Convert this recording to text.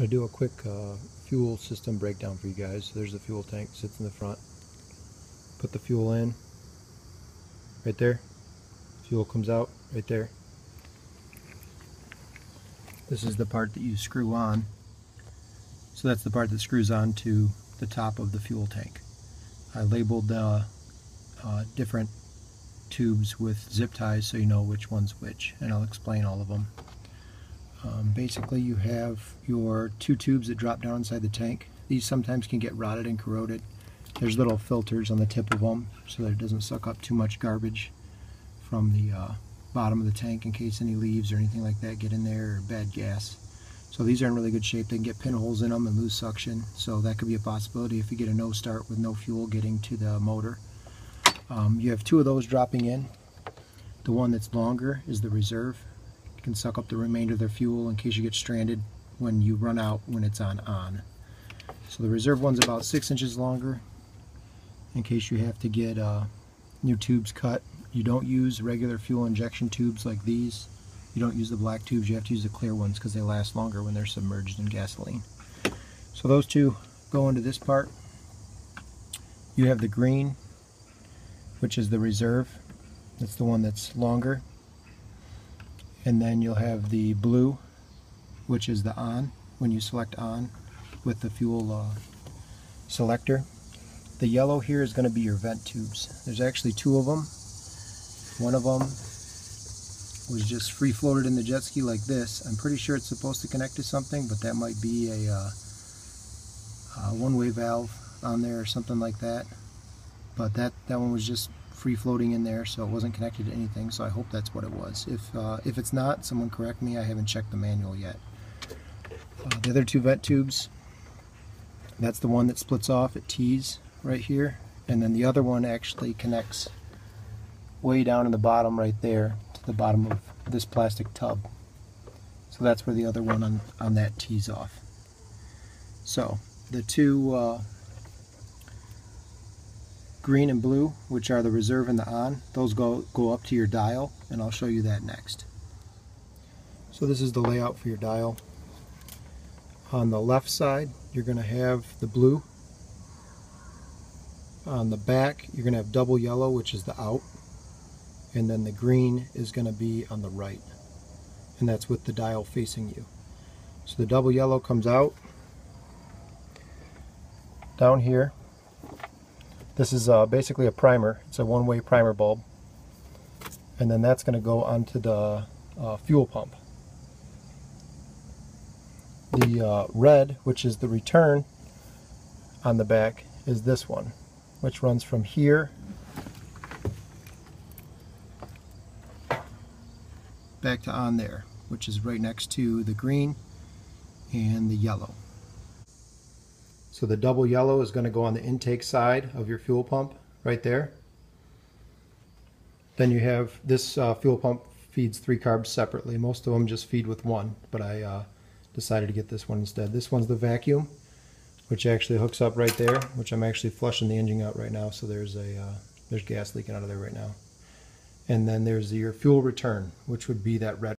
I'm going to do a quick uh, fuel system breakdown for you guys. There's the fuel tank, sits in the front. Put the fuel in, right there. Fuel comes out, right there. This is the part that you screw on. So that's the part that screws on to the top of the fuel tank. I labeled the uh, different tubes with zip ties so you know which one's which, and I'll explain all of them. Um, basically you have your two tubes that drop down inside the tank. These sometimes can get rotted and corroded. There's little filters on the tip of them so that it doesn't suck up too much garbage from the uh, bottom of the tank in case any leaves or anything like that get in there or bad gas. So these are in really good shape. They can get pinholes in them and lose suction. So that could be a possibility if you get a no start with no fuel getting to the motor. Um, you have two of those dropping in. The one that's longer is the reserve can suck up the remainder of their fuel in case you get stranded when you run out when it's on on. So the reserve one's about six inches longer in case you have to get uh, new tubes cut. You don't use regular fuel injection tubes like these. You don't use the black tubes, you have to use the clear ones because they last longer when they're submerged in gasoline. So those two go into this part. You have the green, which is the reserve. That's the one that's longer and then you'll have the blue which is the on when you select on with the fuel uh, selector. The yellow here is going to be your vent tubes. There's actually two of them one of them was just free floated in the jet ski like this. I'm pretty sure it's supposed to connect to something but that might be a uh, uh, one-way valve on there or something like that. But that that one was just free floating in there so it wasn't connected to anything so I hope that's what it was. If uh, if it's not someone correct me I haven't checked the manual yet. Uh, the other two vent tubes that's the one that splits off at T's right here and then the other one actually connects way down in the bottom right there to the bottom of this plastic tub. So that's where the other one on, on that tees off. So the two uh, green and blue, which are the reserve and the on, those go, go up to your dial, and I'll show you that next. So this is the layout for your dial. On the left side, you're going to have the blue. On the back, you're going to have double yellow, which is the out. And then the green is going to be on the right. And that's with the dial facing you. So the double yellow comes out. Down here, this is uh, basically a primer. It's a one-way primer bulb. And then that's going to go onto the uh, fuel pump. The uh, red, which is the return on the back, is this one, which runs from here back to on there, which is right next to the green and the yellow. So the double yellow is going to go on the intake side of your fuel pump right there. Then you have this uh, fuel pump feeds three carbs separately. Most of them just feed with one, but I uh, decided to get this one instead. This one's the vacuum, which actually hooks up right there, which I'm actually flushing the engine out right now, so there's a uh, there's gas leaking out of there right now. And then there's your fuel return, which would be that red